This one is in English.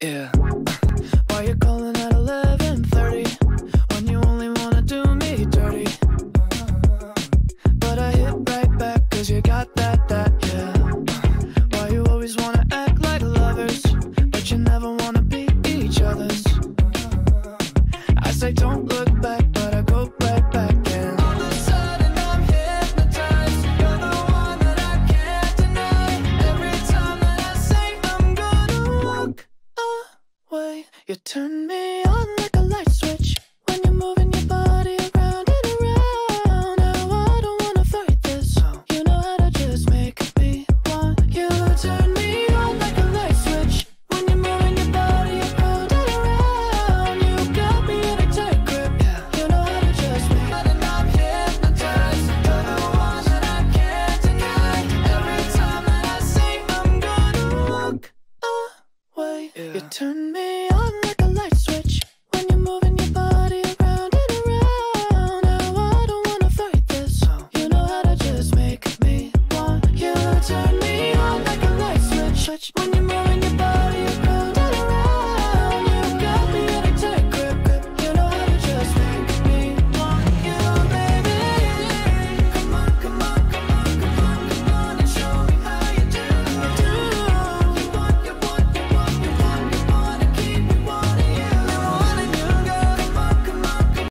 Yeah. Why you calling at 11:30 when you only wanna do me dirty? But I hit right back 'cause you got that that yeah. Why you always wanna act like lovers, but you never wanna be each other's? I say don't look You turn me on like a light switch when you're moving your body around and around. Now I don't wanna fight this. You know how to just make me want you. Turn me on like a light switch when you're moving your body around and around. You got me in a tight grip. You know how to just make. But I'm hypnotized. You're the one that I can't deny. Every time that I say I'm gonna walk away, you turn me.